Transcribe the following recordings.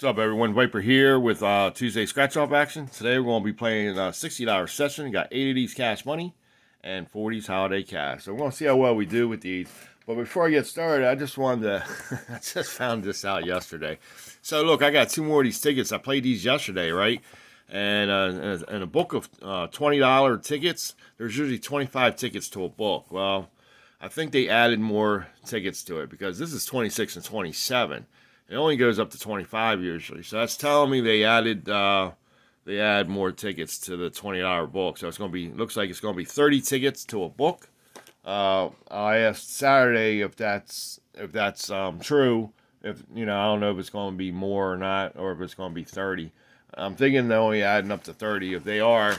What's up, everyone? Viper here with uh, Tuesday scratch off action. Today we're going to be playing a $60 session. We got 8 of these cash money and 40s holiday cash. So we're going to see how well we do with these. But before I get started, I just wanted to, I just found this out yesterday. So look, I got two more of these tickets. I played these yesterday, right? And uh, in a book of uh, $20 tickets, there's usually 25 tickets to a book. Well, I think they added more tickets to it because this is 26 and 27. It only goes up to 25 usually. So that's telling me they added uh, they add more tickets to the $20 book. So it's going to be looks like it's going to be 30 tickets to a book. Uh, I asked Saturday if that's if that's um, true. If you know, I don't know if it's going to be more or not, or if it's going to be 30. I'm thinking they're only adding up to 30. If they are,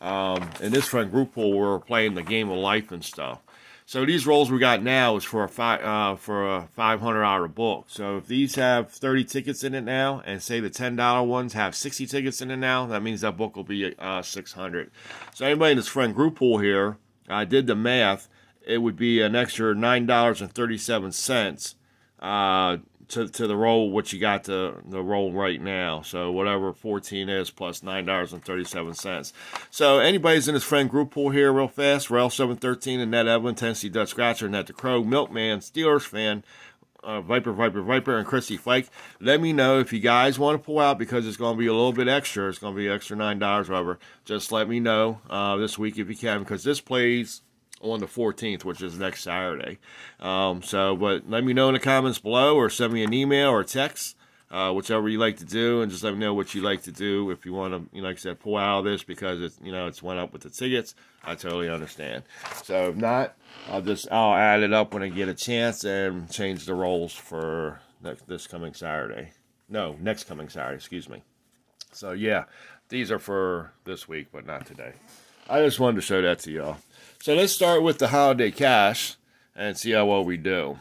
um, in this front group pool, we're playing the game of life and stuff. So these rolls we got now is for a five uh, for a five hundred dollar book. So if these have thirty tickets in it now, and say the ten dollar ones have sixty tickets in it now, that means that book will be uh, six hundred. So anybody in this friend group pool here, I did the math. It would be an extra nine dollars and thirty seven cents uh, to to the roll what you got to the roll right now. So whatever 14 is plus nine dollars and thirty seven cents. So anybody's in this friend group pool here real fast. Rail 713 and Ned Evelyn, Tennessee Dutch Scratcher, Ned the Crow, Milkman, Steelers fan. Uh, Viper, Viper, Viper, and Christy Flake. Let me know if you guys want to pull out because it's going to be a little bit extra. It's going to be extra $9, whatever. Just let me know uh, this week if you can because this plays on the 14th, which is next Saturday. Um, so, but let me know in the comments below or send me an email or text, uh, whichever you like to do, and just let me know what you like to do. If you want to, you know, like I said, pull out of this because it's, you know, it's went up with the tickets, I totally understand. So if not, I'll just, I'll add it up when I get a chance and change the rolls for next, this coming Saturday. No, next coming Saturday, excuse me. So yeah, these are for this week, but not today. I just wanted to show that to y'all. So let's start with the holiday cash and see how well we do.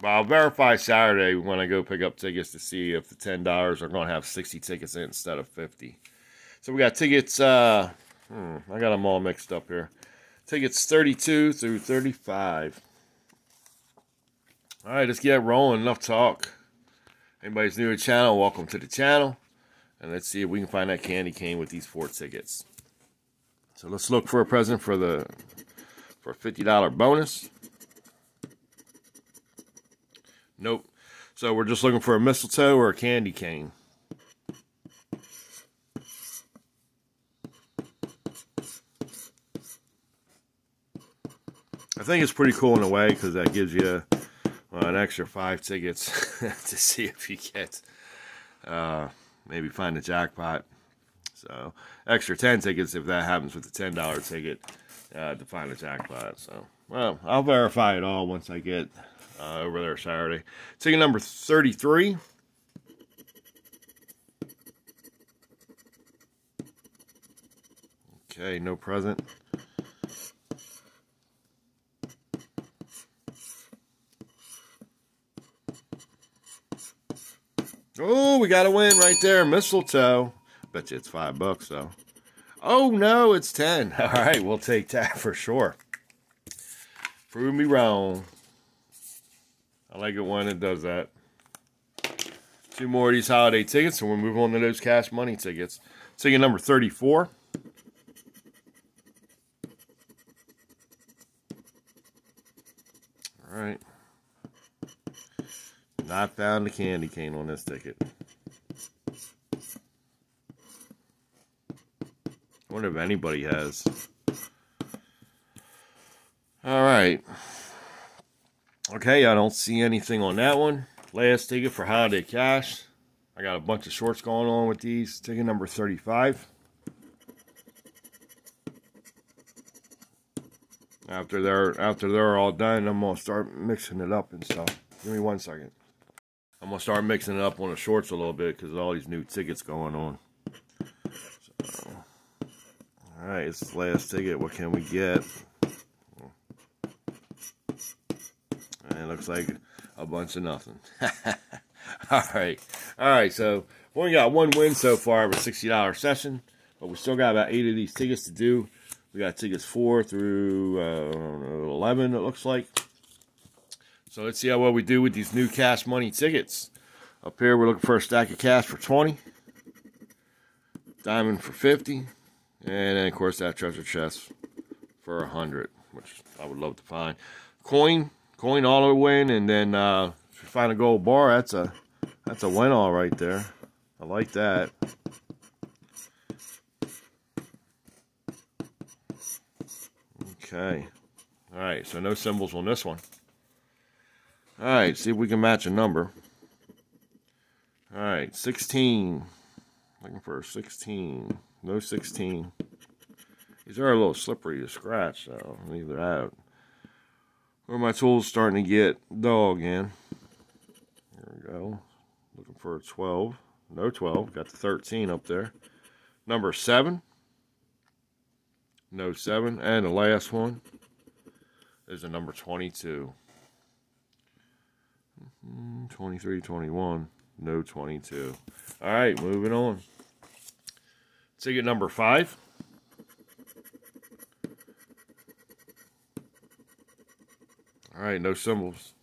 But I'll verify Saturday when I go pick up tickets to see if the $10 are going to have 60 tickets in instead of 50. So we got tickets, uh, hmm, I got them all mixed up here. Tickets 32 through 35. All right, let's get rolling. Enough talk. Anybody's new to the channel, welcome to the channel. And let's see if we can find that candy cane with these four tickets. So let's look for a present for the for a $50 bonus. Nope. So we're just looking for a mistletoe or a candy cane. I think it's pretty cool in a way because that gives you well, an extra five tickets to see if you get uh, maybe find a jackpot. So extra 10 tickets if that happens with the $10 ticket uh, to find a jackpot. So, well, I'll verify it all once I get uh, over there Saturday. Ticket number 33. Okay, no present. Oh, we got a win right there. Mistletoe. Bet you it's five bucks, though. Oh, no, it's 10. All right, we'll take that for sure. Prove me wrong. I like it when it does that. Two more of these holiday tickets, and we'll move on to those cash money tickets. Ticket number 34. All right. Not found a candy cane on this ticket. Wonder if anybody has. All right. Okay, I don't see anything on that one. Last ticket for Holiday Cash. I got a bunch of shorts going on with these. Ticket number 35. After they're after they're all done, I'm gonna start mixing it up and stuff. Give me one second. I'm gonna start mixing it up on the shorts a little bit because all these new tickets going on. Alright, it's the last ticket. What can we get? And it looks like a bunch of nothing. Alright. Alright, so we only got one win so far of a $60 session. But we still got about eight of these tickets to do. We got tickets 4 through uh, 11, it looks like. So let's see how well we do with these new cash money tickets. Up here, we're looking for a stack of cash for 20. Diamond for 50. And then, of course, that treasure chest for a 100, which I would love to find. Coin, coin all the win, and then uh, if you find a gold bar, that's a that's a win all right there. I like that. Okay. All right, so no symbols on this one. All right, see if we can match a number. All right, 16. Looking for 16. No 16. These are a little slippery to scratch, so leave it out. Where my tools starting to get dull again. There we go. Looking for a 12. No 12. Got the 13 up there. Number 7. No 7. And the last one is a number 22. Mm-hmm, 23, 21. No 22. All right, moving on. Ticket number 5. All right, no symbols.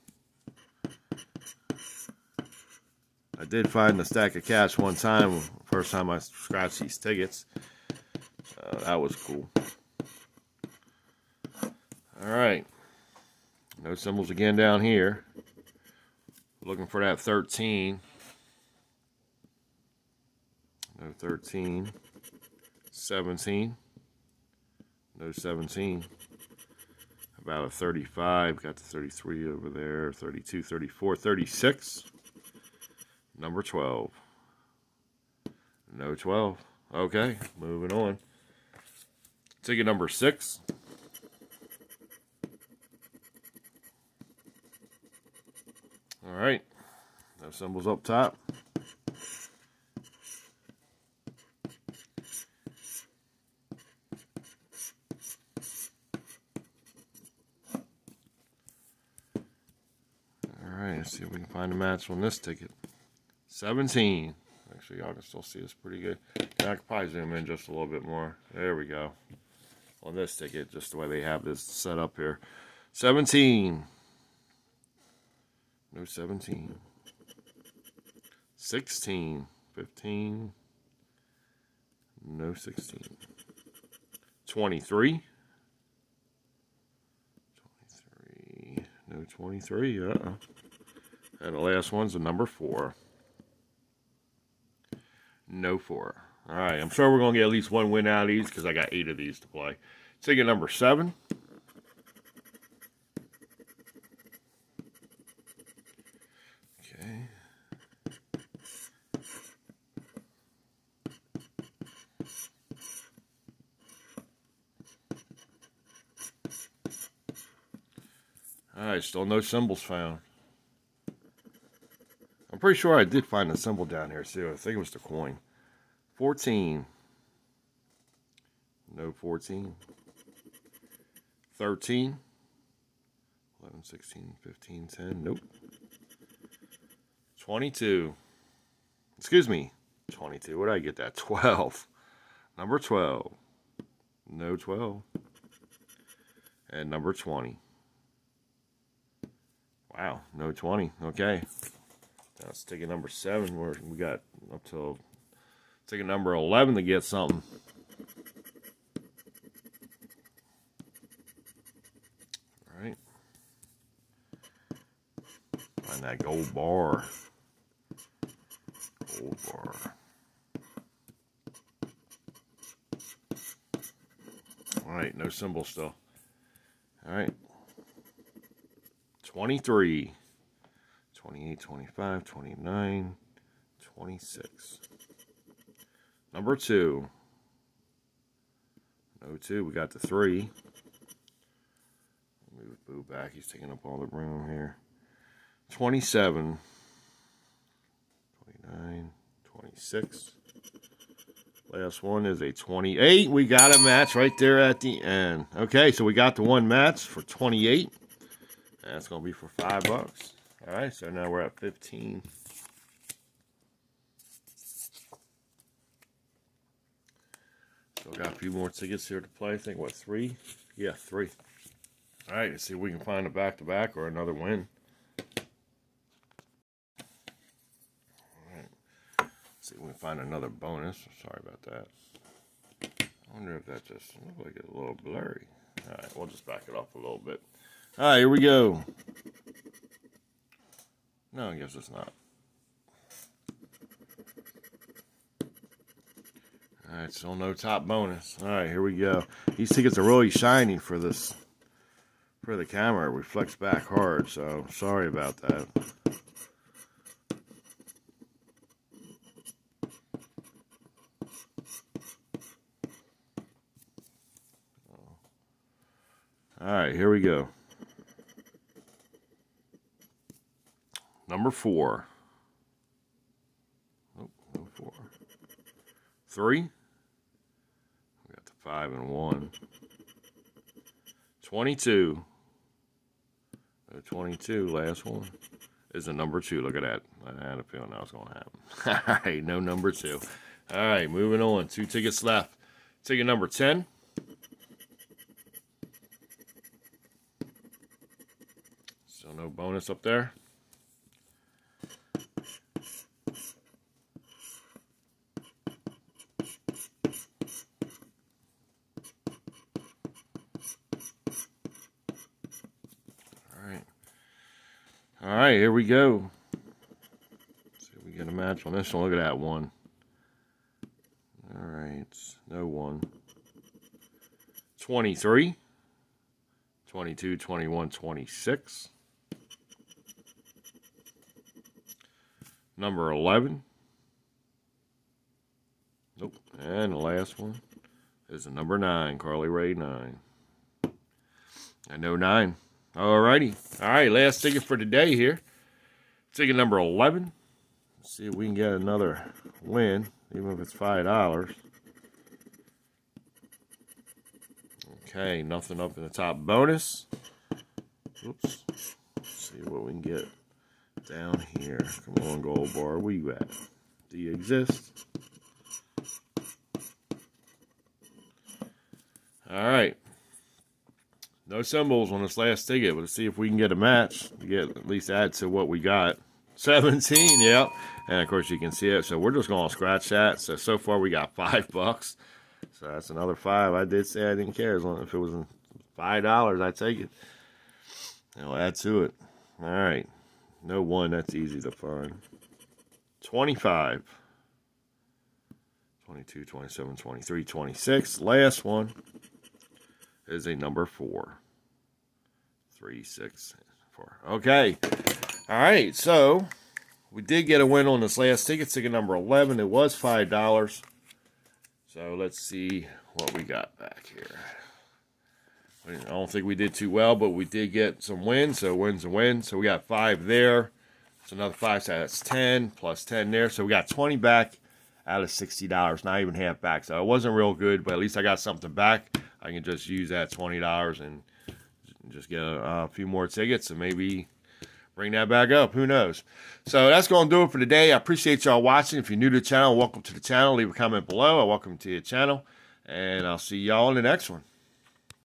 I did find a stack of cash one time, first time I scratched these tickets. Uh, that was cool. All right. No symbols again down here. Looking for that 13. No 13. 17. No 17 about a 35. Got the 33 over there. 32, 34, 36. Number 12. No 12. Okay, moving on. Ticket number 6. All right. No symbols up top. Let's see if we can find a match on this ticket. 17. Actually, y'all can still see this pretty good. I could probably zoom in just a little bit more. There we go. On this ticket, just the way they have this set up here. 17. No 17. 16. 15. No 16. 23. 23. No 23. Uh-uh. And the last one's a number four. No four. All right, I'm sure we're going to get at least one win out of these because I got eight of these to play. Ticket number seven. Okay. All right, still no symbols found. Pretty sure I did find a symbol down here too. I think it was the coin. 14. No 14. 13. 11, 16, 15, 10. Nope. 22. Excuse me. 22. Where did I get that? 12. Number 12. No 12. And number 20. Wow. No 20. Okay. Let's take a number seven where we got up till take a number 11 to get something. All right. Find that gold bar. Gold bar. All right, no symbol still. All right. 23. 28, 25, 29, 26. Number two. No two. We got the three. Move Boo back. He's taking up all the room here. 27. 29, 26. Last one is a 28. We got a match right there at the end. Okay, so we got the one match for 28. That's going to be for five bucks. All right, so now we're at 15. Still got a few more tickets here to play. I think, what, three? Yeah, three. All right, let's see if we can find a back-to-back -back or another win. All right. Let's see if we can find another bonus. Sorry about that. I wonder if that just looks like it's a little blurry. All right, we'll just back it up a little bit. All right, here we go. No, I guess it's not. All right, still no top bonus. All right, here we go. These tickets are really shiny for this, for the camera. It reflects back hard, so sorry about that. All right, here we go. Number four. Nope, no four. Three. We got the five and one. 22. Uh, 22, last one, is a number two. Look at that. I had a feeling that was going to happen. All right, no number two. All right, moving on. Two tickets left. Ticket number 10. So no bonus up there. All right, here we go. Let's see if we get a match on this one. Look at that one. All right, no one. 23. 22, 21, 26. Number 11. Nope. And the last one is the number 9, Carly Ray 9. I know 9. Alrighty. All right, last ticket for today here. Ticket number 11. Let's see if we can get another win, even if it's $5. Okay, nothing up in the top bonus. Oops. Let's see what we can get down here. Come on, gold bar. Where you at? Do you exist? All right. No symbols on this last ticket. Let's see if we can get a match to get at least add to what we got. 17, yep. And of course you can see it. So we're just going to scratch that. So so far we got five bucks. So that's another five. I did say I didn't care as long if it was five dollars, I'd take it. I'll add to it. All right. No one, that's easy to find. 25. 22, 27, 23, 26. Last one is a number four. Three, six, four. Okay. All right. So we did get a win on this last ticket. Ticket number 11. It was $5. So let's see what we got back here. I don't think we did too well, but we did get some wins. So wins a win. So we got five there. So another five. So that's 10 plus 10 there. So we got 20 back out of $60. Not even half back. So it wasn't real good, but at least I got something back. I can just use that $20 and just get a, a few more tickets and maybe bring that back up. Who knows? So that's going to do it for today. I appreciate y'all watching. If you're new to the channel, welcome to the channel. Leave a comment below. I welcome to your channel. And I'll see y'all in the next one.